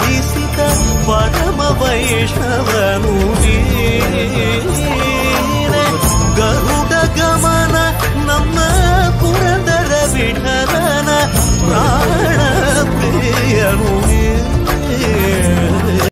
धीसित Patham वैषु